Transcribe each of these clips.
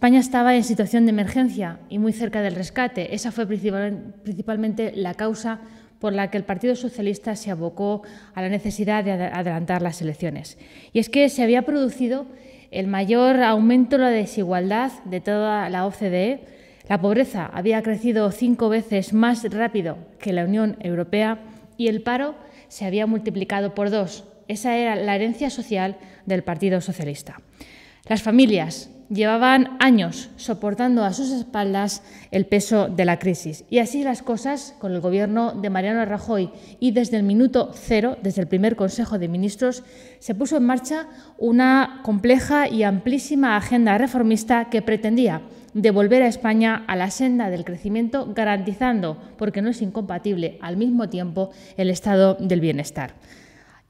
España estaba en situación de emergencia y muy cerca del rescate. Esa fue principalmente la causa por la que el Partido Socialista se abocó a la necesidad de adelantar las elecciones. Y es que se había producido el mayor aumento de la desigualdad de toda la OCDE. La pobreza había crecido cinco veces más rápido que la Unión Europea y el paro se había multiplicado por dos. Esa era la herencia social del Partido Socialista. Las familias llevaban años soportando a sus espaldas el peso de la crisis. Y así las cosas con el gobierno de Mariano Rajoy y desde el minuto cero, desde el primer Consejo de Ministros, se puso en marcha una compleja y amplísima agenda reformista que pretendía devolver a España a la senda del crecimiento, garantizando, porque no es incompatible, al mismo tiempo el estado del bienestar.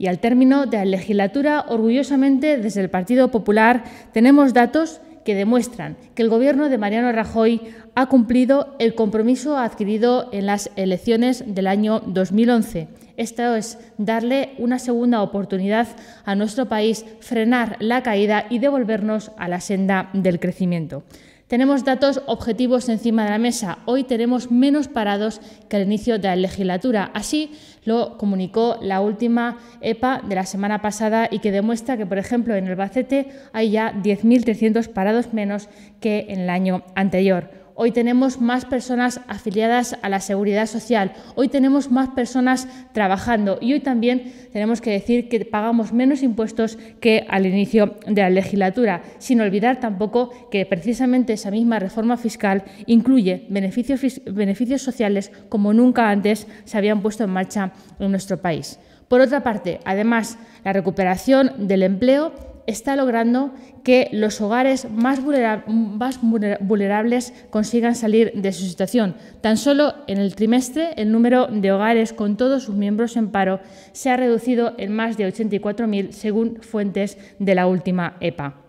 Y al término de la legislatura, orgullosamente, desde el Partido Popular, tenemos datos que demuestran que el Gobierno de Mariano Rajoy ha cumplido el compromiso adquirido en las elecciones del año 2011. Esto es darle una segunda oportunidad a nuestro país, frenar la caída y devolvernos a la senda del crecimiento. Tenemos datos objetivos encima de la mesa. Hoy tenemos menos parados que al inicio de la legislatura. Así lo comunicó la última EPA de la semana pasada y que demuestra que, por ejemplo, en el Bacete hay ya 10.300 parados menos que en el año anterior. Hoy tenemos más personas afiliadas a la seguridad social, hoy tenemos más personas trabajando y hoy también tenemos que decir que pagamos menos impuestos que al inicio de la legislatura, sin olvidar tampoco que precisamente esa misma reforma fiscal incluye beneficios, sociales como nunca antes se habían puesto en marcha en nuestro país. Por otra parte, además, la recuperación del empleo está logrando que los hogares más, vulnerables consigan salir de su situación. Tan solo en el trimestre el número de hogares con todos sus miembros en paro se ha reducido en más de 84.000 según fuentes de la última EPA.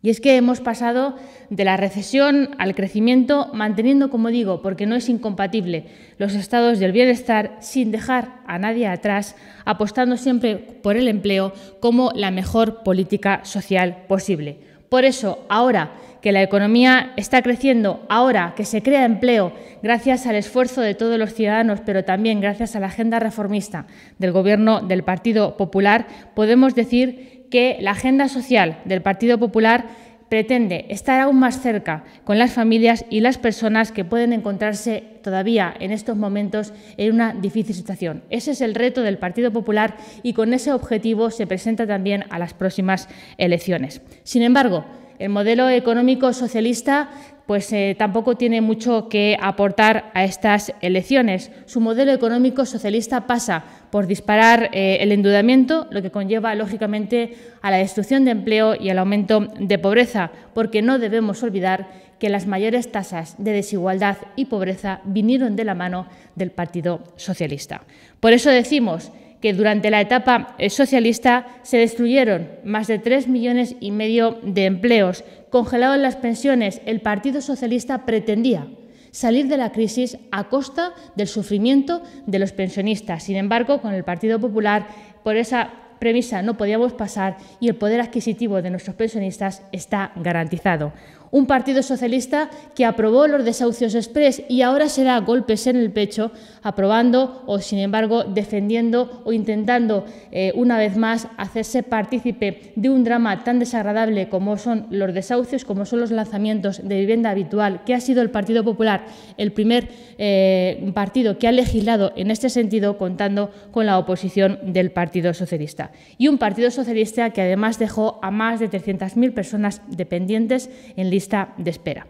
Y es que hemos pasado de la recesión al crecimiento manteniendo, como digo, porque no es incompatible, los estados del bienestar sin dejar a nadie atrás, apostando siempre por el empleo como la mejor política social posible. Por eso, ahora que la economía está creciendo, ahora que se crea empleo gracias al esfuerzo de todos los ciudadanos, pero también gracias a la agenda reformista del Gobierno del Partido Popular, podemos decir que la agenda social del Partido Popular pretende estar aún más cerca con las familias y las personas que pueden encontrarse todavía en estos momentos en una difícil situación. Ese es el reto del Partido Popular y con ese objetivo se presenta también a las próximas elecciones. Sin embargo, el modelo económico socialista pues eh, tampoco tiene mucho que aportar a estas elecciones. Su modelo económico socialista pasa por disparar eh, el endeudamiento, lo que conlleva lógicamente a la destrucción de empleo y al aumento de pobreza, porque no debemos olvidar que las mayores tasas de desigualdad y pobreza vinieron de la mano del Partido Socialista. Por eso decimos que durante la etapa eh, socialista se destruyeron más de tres millones y medio de empleos, congelaron las pensiones. El Partido Socialista pretendía salir de la crisis a costa del sufrimiento de los pensionistas. Sin embargo, con el Partido Popular, por esa premisa no podíamos pasar y el poder adquisitivo de nuestros pensionistas está garantizado un Partido Socialista que aprobó los desahucios express y ahora se da golpes en el pecho aprobando o, sin embargo, defendiendo o intentando eh, una vez más hacerse partícipe de un drama tan desagradable como son los desahucios, como son los lanzamientos de vivienda habitual, que ha sido el Partido Popular el primer eh, partido que ha legislado en este sentido, contando con la oposición del Partido Socialista. Y un Partido Socialista que además dejó a más de 300.000 personas dependientes en de espera.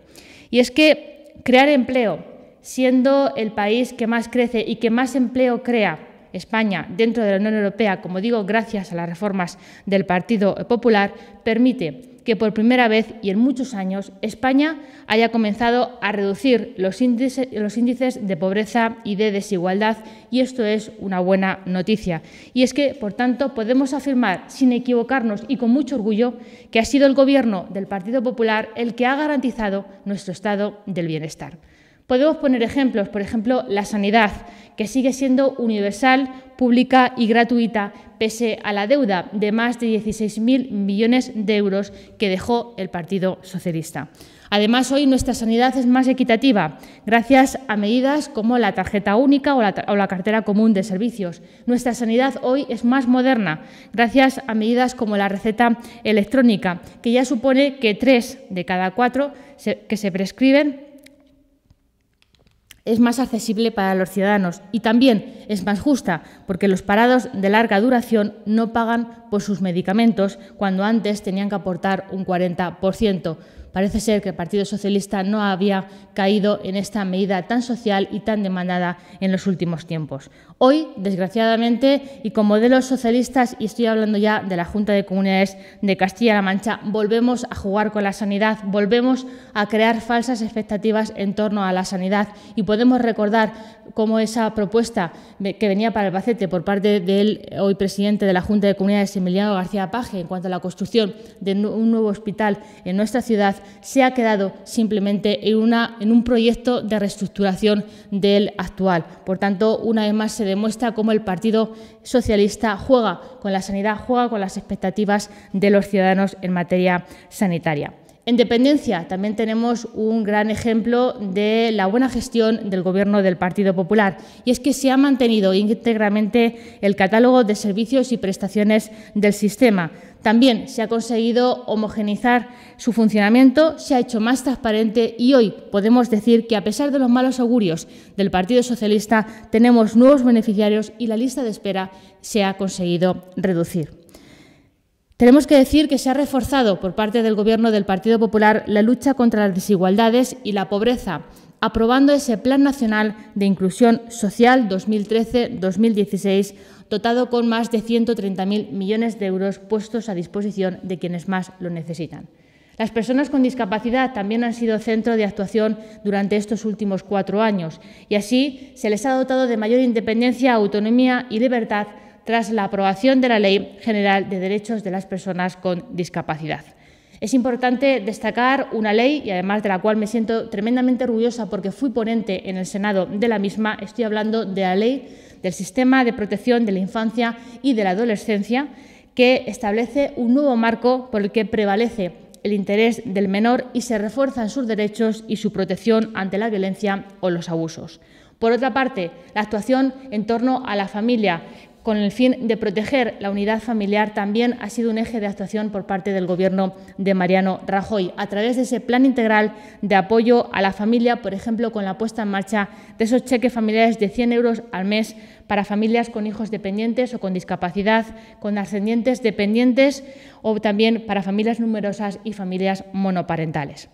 Y es que crear empleo, siendo el país que más crece y que más empleo crea, España dentro de la Unión Europea, como digo, gracias a las reformas del Partido Popular, permite que por primera vez y en muchos años España haya comenzado a reducir los índices, de pobreza y de desigualdad y esto es una buena noticia. Y es que, por tanto, podemos afirmar sin equivocarnos y con mucho orgullo que ha sido el Gobierno del Partido Popular el que ha garantizado nuestro estado del bienestar. Podemos poner ejemplos, por ejemplo, la sanidad, que sigue siendo universal, pública y gratuita, pese a la deuda de más de 16.000 millones de euros que dejó el Partido Socialista. Además, hoy nuestra sanidad es más equitativa gracias a medidas como la tarjeta única o la, cartera común de servicios. Nuestra sanidad hoy es más moderna gracias a medidas como la receta electrónica, que ya supone que tres de cada cuatro que se prescriben es más accesible para los ciudadanos y también es más justa porque los parados de larga duración no pagan por sus medicamentos cuando antes tenían que aportar un 40%. Parece ser que el Partido Socialista no había caído en esta medida tan social y tan demandada en los últimos tiempos. Hoy, desgraciadamente, y con modelos socialistas, y estoy hablando ya de la Junta de Comunidades de Castilla-La Mancha, volvemos a jugar con la sanidad, volvemos a crear falsas expectativas en torno a la sanidad y podemos recordar cómo esa propuesta que venía para el Albacete por parte del hoy presidente de la Junta de Comunidades, Emiliano García Paje, en cuanto a la construcción de un nuevo hospital en nuestra ciudad, se ha quedado simplemente en, en un proyecto de reestructuración del actual. Por tanto, una vez más se demuestra cómo el Partido Socialista juega con la sanidad, juega con las expectativas de los ciudadanos en materia sanitaria. En dependencia también tenemos un gran ejemplo de la buena gestión del Gobierno del Partido Popular y es que se ha mantenido íntegramente el catálogo de servicios y prestaciones del sistema. También se ha conseguido homogenizar su funcionamiento, se ha hecho más transparente y hoy podemos decir que a pesar de los malos augurios del Partido Socialista tenemos nuevos beneficiarios y la lista de espera se ha conseguido reducir. Tenemos que decir que se ha reforzado por parte del Gobierno del Partido Popular la lucha contra las desigualdades y la pobreza, aprobando ese Plan Nacional de Inclusión Social 2013-2016, dotado con más de 130.000 millones de euros puestos a disposición de quienes más lo necesitan. Las personas con discapacidad también han sido centro de actuación durante estos últimos cuatro años y así se les ha dotado de mayor independencia, autonomía y libertad tras la aprobación de la Ley General de Derechos de las Personas con Discapacidad. Es importante destacar una ley, y además de la cual me siento tremendamente orgullosa porque fui ponente en el Senado de la misma, estoy hablando de la Ley del Sistema de Protección de la Infancia y de la Adolescencia, que establece un nuevo marco por el que prevalece el interés del menor y se refuerzan sus derechos y su protección ante la violencia o los abusos. Por otra parte, la actuación en torno a la familia con el fin de proteger la unidad familiar, también ha sido un eje de actuación por parte del Gobierno de Mariano Rajoy, a través de ese plan integral de apoyo a la familia, por ejemplo, con la puesta en marcha de esos cheques familiares de 100 euros al mes para familias con hijos dependientes o con discapacidad, con ascendientes dependientes o también para familias numerosas y familias monoparentales.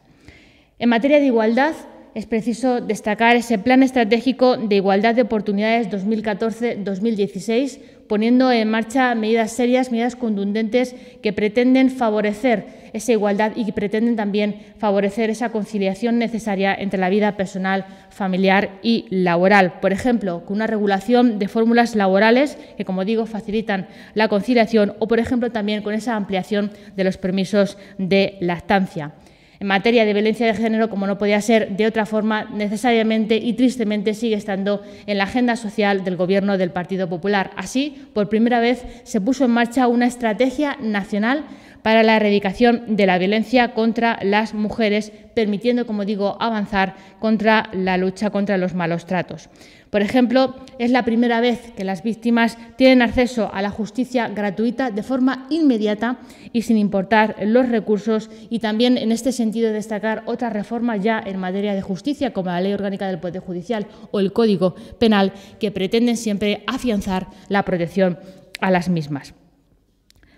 En materia de igualdad, es preciso destacar ese Plan Estratégico de Igualdad de Oportunidades 2014-2016, poniendo en marcha medidas serias, medidas contundentes que pretenden favorecer esa igualdad y que pretenden también favorecer esa conciliación necesaria entre la vida personal, familiar y laboral. Por ejemplo, con una regulación de fórmulas laborales que, como digo, facilitan la conciliación o, por ejemplo, también con esa ampliación de los permisos de lactancia. En materia de violencia de género, como no podía ser de otra forma, necesariamente y tristemente sigue estando en la agenda social del Gobierno del Partido Popular. Así, por primera vez, se puso en marcha una estrategia nacional para la erradicación de la violencia contra las mujeres, permitiendo, como digo, avanzar contra la lucha contra los malos tratos. Por ejemplo, es la primera vez que las víctimas tienen acceso a la justicia gratuita de forma inmediata y sin importar los recursos y también en este sentido destacar otras reformas ya en materia de justicia como la Ley Orgánica del Poder Judicial o el Código Penal que pretenden siempre afianzar la protección a las mismas.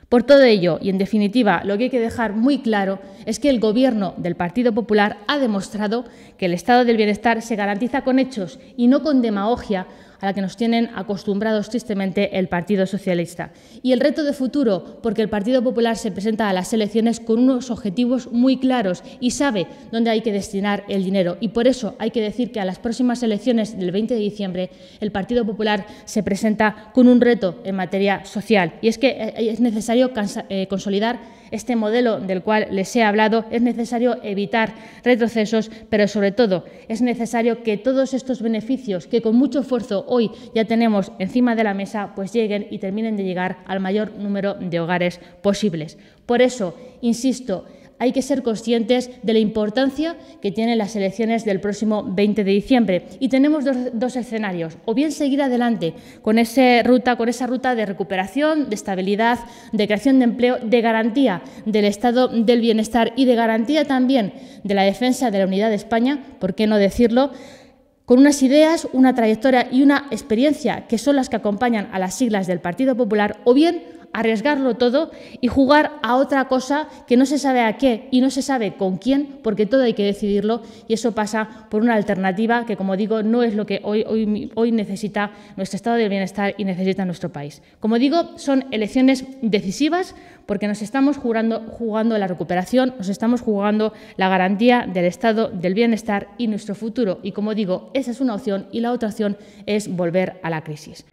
Por todo ello, y en definitiva, lo que hay que dejar muy claro es que el Gobierno del Partido Popular ha demostrado que el estado del bienestar se garantiza con hechos y no con demagogia a la que nos tienen acostumbrados tristemente el Partido Socialista. Y el reto de futuro, porque el Partido Popular se presenta a las elecciones con unos objetivos muy claros y sabe dónde hay que destinar el dinero. Y por eso hay que decir que a las próximas elecciones del 20 de diciembre el Partido Popular se presenta con un reto en materia social. Y es que eh, es necesario eh, consolidar este modelo del cual les he hablado, es necesario evitar retrocesos, pero sobre todo es necesario que todos estos beneficios que con mucho esfuerzo hoy ya tenemos encima de la mesa, pues lleguen y terminen de llegar al mayor número de hogares posibles. Por eso, insisto, hay que ser conscientes de la importancia que tienen las elecciones del próximo 20 de diciembre. Y tenemos dos, escenarios. O bien seguir adelante con, ruta, con esa ruta de recuperación, de estabilidad, de creación de empleo, de garantía del estado del bienestar y de garantía también de la defensa de la unidad de España, ¿por qué no decirlo? con unas ideas, una trayectoria y una experiencia que son las que acompañan a las siglas del Partido Popular, o bien arriesgarlo todo y jugar a otra cosa que no se sabe a qué y no se sabe con quién, porque todo hay que decidirlo y eso pasa por una alternativa que, como digo, no es lo que hoy, hoy, hoy necesita nuestro estado de bienestar y necesita nuestro país. Como digo, son elecciones decisivas porque nos estamos jugando, jugando la recuperación, nos estamos jugando la garantía del estado del bienestar y nuestro futuro. Y como digo, esa es una opción y la otra opción es volver a la crisis.